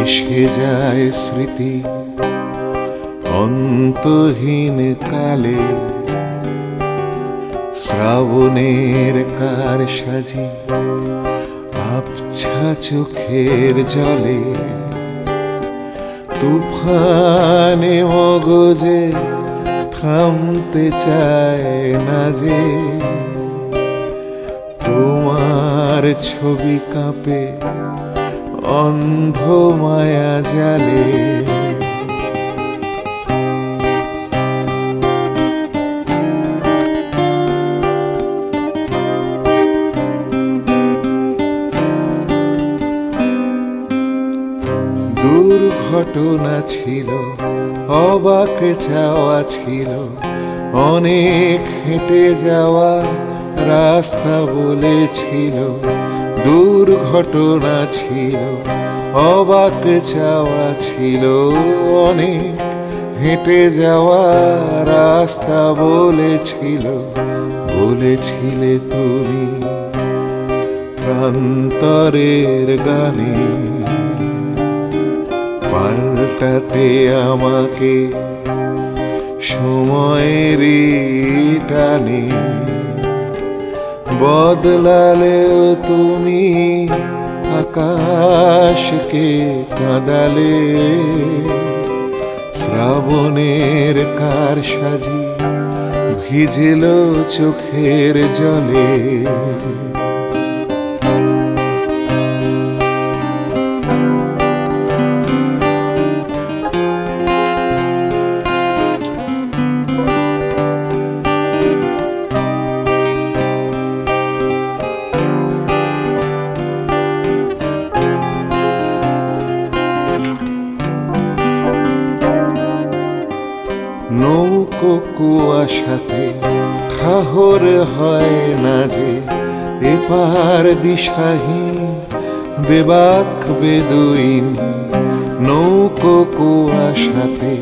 ভেসে যায় স্মৃতি অন্তহীন কালে। শ্রাবণের কার সাজি আবছা চোখের জলে। তুফানে মগজে থামতে চায় না যে। তোমার ছবি কাঁপে অন্ধ মায়া জালে। দুর্ঘটনা ছিল অবাক চাওয়া ছিল অনেক হেঁটে যাওয়া রাস্তা বলেছিল। দুর্ঘটনা ছিল, অবাক চাওয়া ছিল, অনেক হেঁটে যাওয়া রাস্তা বলেছিল, বলেছিলে তুমি প্রান্তরের গানে। পাল্টাতে আমাকে সময়ের টানে বদলালেও তুমি আকাশকে কাঁদালে। শ্রাবণের কার সাজি ভিজিল চোখের জলে। নৌকো কুয়াশাতে ঠাহর হয় না যে, এপার দিশাহীন বেবাক বেদুইন নৌকো কুয়াশাতে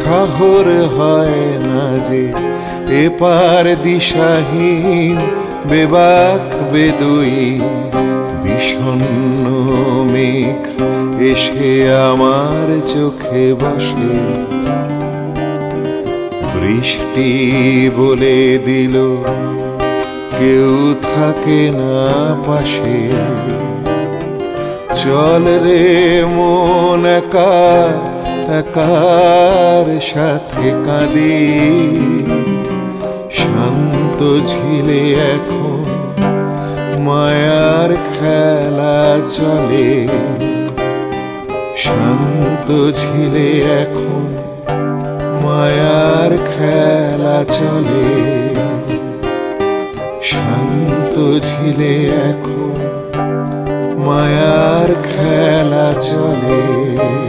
ঠাহর হয় না যে, এপার দিশাহীন বেবাক বেদুইন বিষণ্ণ মেঘ এসে আমার চোখে বসে। বৃষ্টি বলে দিল, কেউ থাকে না পাশে। চল রে মন একা, একার সাথে কাঁদি। শান্ত ঝিলে এখন মায়ার খেলা চলে। শান্ত ঝিলে এখন মায়ার খেলা চলে। শান্ত ঝিলে এখন মায়ার খেলা চলে।